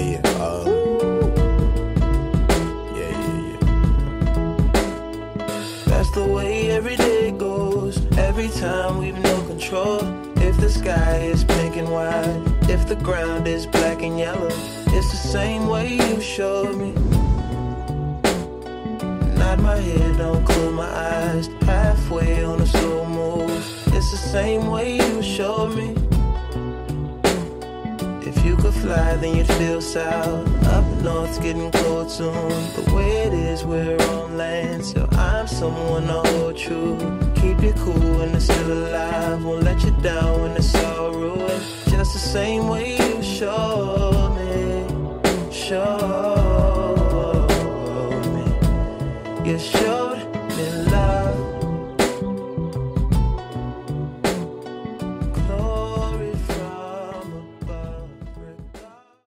yeah. Uh, yeah, yeah, yeah. That's the way every day goes. Every time we've no control. If the sky is pink and white, if the ground is black and yellow, it's the same way you showed me. Nod my head, don't close my eyes. Halfway on a slow move, it's the same way you showed me. If you could fly, then you'd feel south. Up north's getting cold soon. The way it is, we're on land. So I'm someone to hold true. Keep you cool when it's still alive. Won't let you down when it's all ruined. Just the same way you showed me. Showed me. You showed